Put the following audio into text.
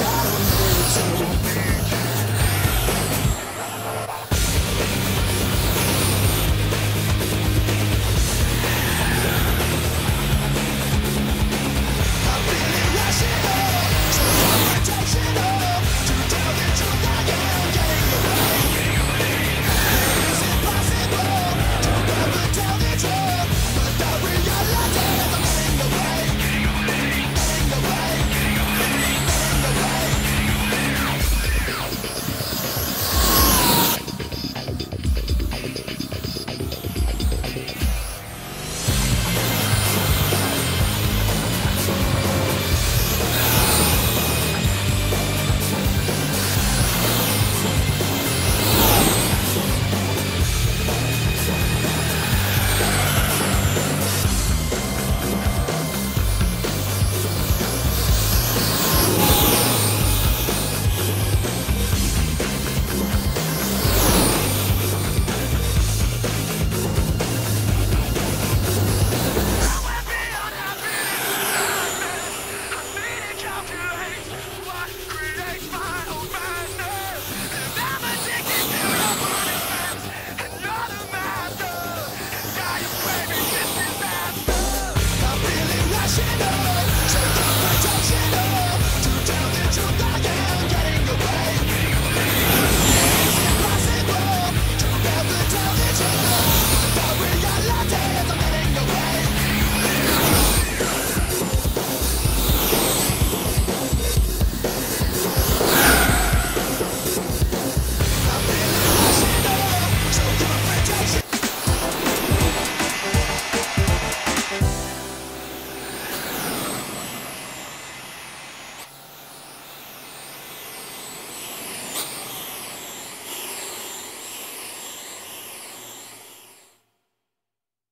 I don't know